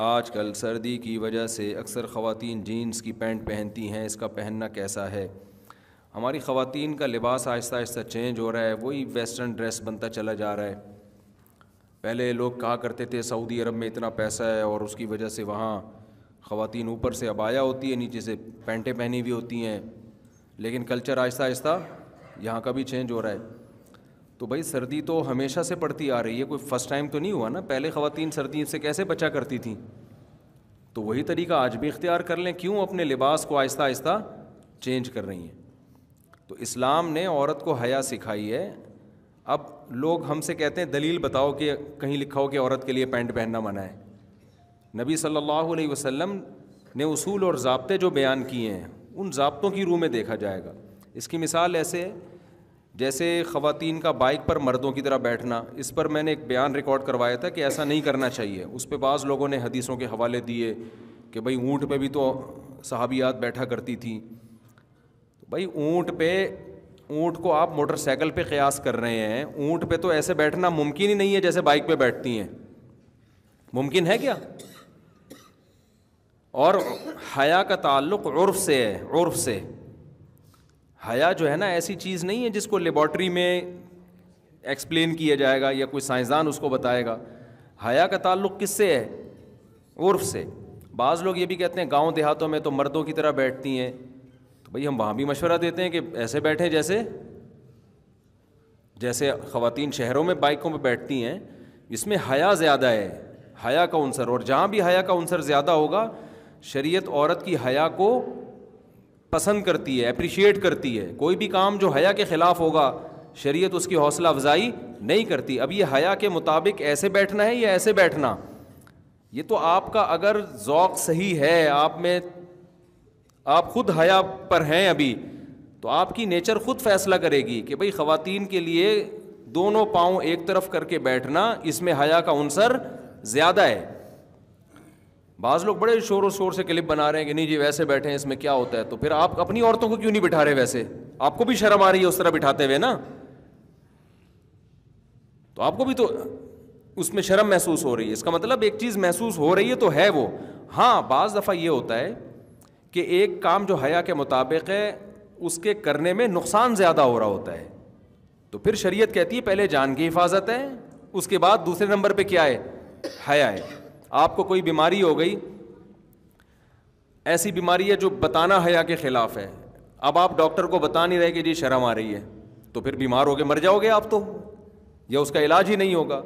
आजकल सर्दी की वजह से अक्सर ख़वातीन जीन्स की पैंट पहनती हैं, इसका पहनना कैसा है? हमारी ख़वातीन का लिबास आहिस्ता आहिस्ता चेंज हो रहा है, वही वेस्टर्न ड्रेस बनता चला जा रहा है। पहले लोग कहा करते थे, सऊदी अरब में इतना पैसा है और उसकी वजह से वहाँ ख़वातीन ऊपर से अबाया होती है, नीचे से पैंटें पहनी हुई होती हैं। लेकिन कल्चर आहिस्ता आहिस्ता यहाँ का भी चेंज हो रहा है। तो भाई सर्दी तो हमेशा से पड़ती आ रही है, कोई फ़र्स्ट टाइम तो नहीं हुआ ना? पहले ख़वातीन सर्दी से कैसे बचा करती थी? तो वही तरीका आज भी इख्तियार कर लें, क्यों अपने लिबास को आहिस्ता आहिस्ता चेंज कर रही हैं? तो इस्लाम ने औरत को हया सिखाई है। अब लोग हमसे कहते हैं, दलील बताओ कि कहीं लिखा हो कि औरत के लिए पैंट पहनना मना है। नबी सल्लल्लाहु अलैहि वसल्लम ने उसूल और जबते जो बयान किए हैं, उन जबतों की रूह में देखा जाएगा। इसकी मिसाल ऐसे जैसे ख़वातीन का बाइक पर मर्दों की तरह बैठना, इस पर मैंने एक बयान रिकॉर्ड करवाया था कि ऐसा नहीं करना चाहिए। उस पर बाज़ लोगों ने हदीसों के हवाले दिए कि भाई ऊँट पे भी तो सहाबियात बैठा करती थी। तो भाई ऊँट पे, ऊँट को आप मोटरसाइकिल पे क़यास कर रहे हैं, ऊँट पे तो ऐसे बैठना मुमकिन ही नहीं है जैसे बाइक पे बैठती हैं। मुमकिन है क्या? और हया का ताल्लुक़ से है से। हया जो है ना, ऐसी चीज़ नहीं है जिसको लेबॉर्ट्री में एक्सप्लेन किया जाएगा या कोई साइंसदान उसको बताएगा। हया का ताल्लुक़ किससे है? उर्फ़ से। बाज़ लोग ये भी कहते हैं, गाँव देहातों में तो मर्दों की तरह बैठती हैं। तो भाई हम वहाँ भी मशवरा देते हैं कि ऐसे बैठें जैसे जैसे ख़वातीन शहरों में बाइकों में बैठती हैं। इसमें हया ज़्यादा है। हया का उनसर, और जहाँ भी हया का उनसर ज़्यादा होगा, शरीयत औरत की हया को पसंद करती है अप्रिशिएट करती है। कोई भी काम जो हया के ख़िलाफ़ होगा, शरीयत उसकी हौसला अफजाई नहीं करती। अब ये हया के मुताबिक ऐसे बैठना है या ऐसे बैठना? ये तो आपका अगर ज़ौक़ सही है, आप में, आप खुद हया पर हैं अभी तो आपकी नेचर खुद फैसला करेगी कि भाई ख़वातीन के लिए दोनों पाँव एक तरफ़ करके बैठना, इसमें हया का उनसर ज़्यादा है। बाज़ लोग बड़े शोर शोर से क्लिप बना रहे हैं कि नहीं जी, वैसे बैठे हैं, इसमें क्या होता है? तो फिर आप अपनी औरतों को क्यों नहीं बिठा रहे वैसे? आपको भी शर्म आ रही है उस तरह बिठाते हुए ना? तो आपको भी तो उसमें शर्म महसूस हो रही है। इसका मतलब एक चीज़ महसूस हो रही है तो है वो। हाँ बाज़ दफ़ा ये होता है कि एक काम जो हया के मुताबिक है, उसके करने में नुकसान ज़्यादा हो रहा होता है। तो फिर शरीयत कहती है, पहले जान की हिफाजत है, उसके बाद दूसरे नंबर पे क्या है? हया है। आपको कोई बीमारी हो गई, ऐसी बीमारी है जो बताना हया के ख़िलाफ़ है। अब आप डॉक्टर को बता नहीं रहे कि जी शर्म आ रही है तो फिर बीमार हो गए मर जाओगे आप तो या उसका इलाज ही नहीं होगा।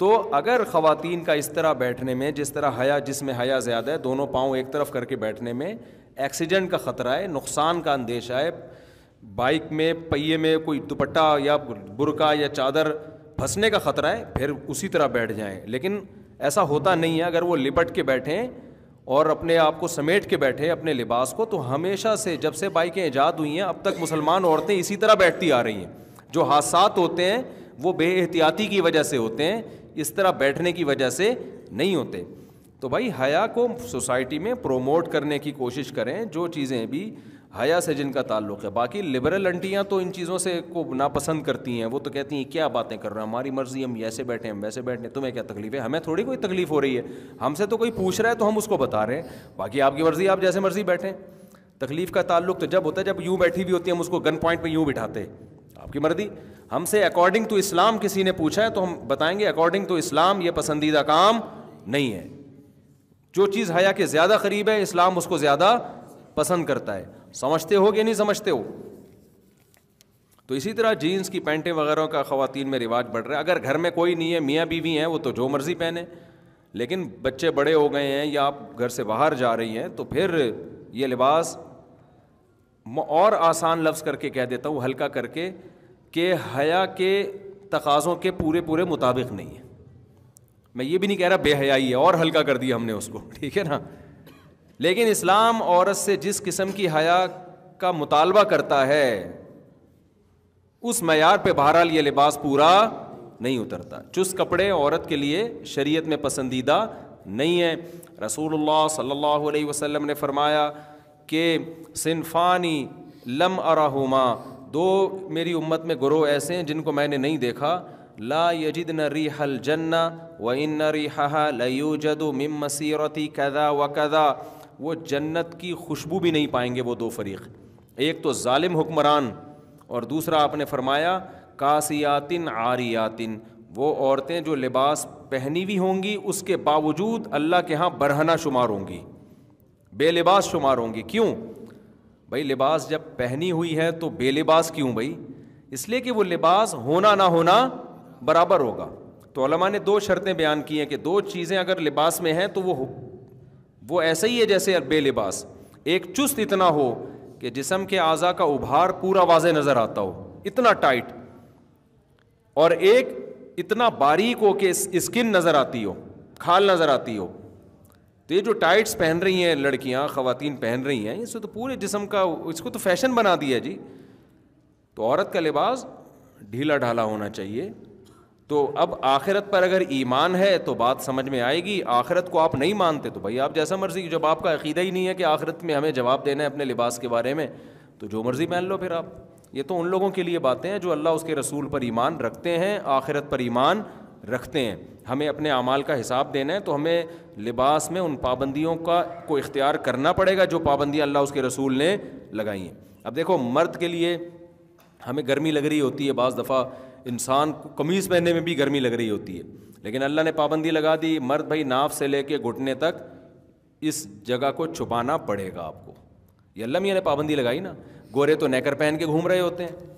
तो अगर ख़वातीन का इस तरह बैठने में, जिस तरह हया, जिसमें हया ज़्यादा है, दोनों पाँव एक तरफ़ करके बैठने में एक्सीडेंट का ख़तरा है, नुकसान का अंदेशा है, बाइक में, पहिए में कोई दुपट्टा या बुरका या चादर फंसने का ख़तरा है, फिर उसी तरह बैठ जाएँ। लेकिन ऐसा होता नहीं है, अगर वो लिपट के बैठें और अपने आप को समेट के बैठे अपने लिबास को तो हमेशा से जब से बाइकें ईजाद हुई हैं, अब तक मुसलमान औरतें इसी तरह बैठती आ रही हैं। जो हादसात होते हैं, वो बेहतियाती की वजह से होते हैं, इस तरह बैठने की वजह से नहीं होते। तो भाई, हया को सोसाइटी में प्रोमोट करने की कोशिश करें, जो चीज़ें भी हया से जिनका ताल्लुक़ है। बाकी लिबरल अंटियाँ तो इन चीज़ों से को नापसंद करती हैं। वो तो कहती हैं, क्या बातें कर रहे हैं? हमारी मर्ज़ी, हम ऐसे बैठे हम वैसे बैठे तुम्हें क्या तकलीफ़ है? हमें थोड़ी कोई तकलीफ़ हो रही है। हमसे तो कोई पूछ रहा है तो हम उसको बता रहे हैं। बाकी आपकी मर्ज़ी, आप जैसे मर्ज़ी बैठें तकलीफ़ का ताल्लुक तो जब होता है, जब यूँ बैठी हुई होती है, हम उसको गन पॉइंट पर यूँ बिठाते आपकी मर्ज़ी। हमसे अकॉर्डिंग टू इस्लाम किसी ने पूछा है तो हम बताएँगे अकॉर्डिंग टू इस्लाम ये पसंदीदा काम नहीं है। जो चीज़ हया के ज़्यादा करीब है, इस्लाम उसको ज़्यादा पसंद करता है। समझते हो कि नहीं समझते हो? तो इसी तरह जीन्स की पैंटें वगैरह का ख़वातीन में रिवाज बढ़ रहा है। अगर घर में कोई नहीं है, मियाँ बीवी हैं, वो तो जो मर्ज़ी पहने। लेकिन बच्चे बड़े हो गए हैं या आप घर से बाहर जा रही हैं तो फिर ये लिबास और आसान लफ्ज़ करके कह देता हूँ, हल्का करके, कि हया के तकाज़ों के पूरे पूरे मुताबिक नहीं है। मैं ये भी नहीं कह रहा बेहयाई है, और हल्का कर दिया हमने उसको, ठीक है ना? लेकिन इस्लाम औरत से जिस किस्म की हया का मुतालबा करता है, उस मैार पे बहरहाल ये लिबास पूरा नहीं उतरता। चुस्त कपड़े औरत के लिए शरीयत में पसंदीदा नहीं है। रसूलुल्लाह सल्लल्लाहु अलैहि ने फरमाया कि, सिनफ़ानी लम अराहुमा, दो मेरी उम्मत में गुरोह ऐसे हैं जिनको मैंने नहीं देखा। ला यजिद न री हल जन्ना व इन री हा लयूजद मिम मसीरती कदा व कदा। वो जन्नत की खुशबू भी नहीं पाएँगे वो दो फरीक। एक तो ालिम हुक्मरान, और दूसरा आपने फरमाया, कासियातिन आरियातिन। वो औरतें जो लिबास पहनी हुई होंगी, उसके बावजूद अल्लाह के यहाँ बरहना शुमार होंगी, बेलिबास शुमार होंगी। क्यों? भाई, लिबास जब पहनी हुई है तो बेलिबास क्यों भाई? इसलिए कि वो लिबास होना ना होना बराबर होगा। तो ने दो शर्तें बयान की हैं कि दो चीज़ें अगर लिबास में हैं तो वो वो ऐसा ही है जैसे बेलिबास। एक चुस्त इतना हो कि जिसम के अज़ा का उभार पूरा वाज नज़र आता हो। इतना टाइट। और एक इतना बारीक हो कि स्किन नज़र आती हो, खाल नज़र आती हो। तो ये जो टाइट्स पहन रही हैं लड़कियाँ, ख़वातीन पहन रही हैं इससे तो पूरे जिसम का, इसको तो फ़ैशन बना दिया जी। तो औरत का लिबास ढीला ढाला होना चाहिए। तो अब आखिरत पर अगर ईमान है तो बात समझ में आएगी, आखिरत को आप नहीं मानते तो भाई आप जैसा मर्ज़ी, जब आपका अकीदा ही नहीं है कि आखिरत में हमें जवाब देना है अपने लिबास के बारे में तो जो मर्ज़ी पहन लो फिर आप। ये तो उन लोगों के लिए बातें हैं जो अल्लाह उसके रसूल पर ईमान रखते हैं, आखिरत पर ईमान रखते हैं। हमें अपने अमाल का हिसाब देना है तो हमें लिबास में उन पाबंदियों का, को इख्तियार करना पड़ेगा जो पाबंदियाँ अल्लाह उसके रसूल ने लगाई हैं। अब देखो, मर्द के लिए हमें गर्मी लग रही होती है, बाज़ दफ़ा इंसान को कमीज़ पहनने में भी गर्मी लग रही होती है। लेकिन अल्लाह ने पाबंदी लगा दी, मर्द भाई नाफ से लेके घुटने तक इस जगह को छुपाना पड़ेगा आपको। ये अल्लाह मियाँ ने पाबंदी लगाई ना, गोरे तो नेकर पहन के घूम रहे होते हैं।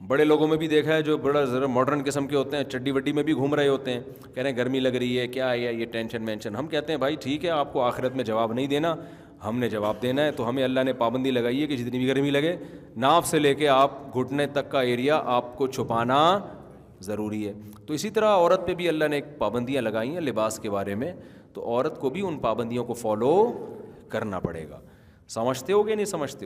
बड़े लोगों में भी देखा है जो बड़ा ज़रा मॉडर्न किस्म के होते हैं चड्डी वड्डी में भी घूम रहे होते हैं। कह रहे हैं, गर्मी लग रही है, क्या है ये टेंशन वेंशन हम कहते हैं, भाई ठीक है, आपको आखिरत में जवाब नहीं देना। हमने जवाब देना है तो हमें अल्लाह ने पाबंदी लगाई है कि जितनी भी गर्मी लगे, नाव से लेके आप घुटने तक का एरिया आपको छुपाना ज़रूरी है। तो इसी तरह औरत पे भी अल्लाह ने पाबंदियाँ लगाई हैं लिबास के बारे में तो औरत को भी उन पाबंदियों को फॉलो करना पड़ेगा। समझते हो कि नहीं समझते हो?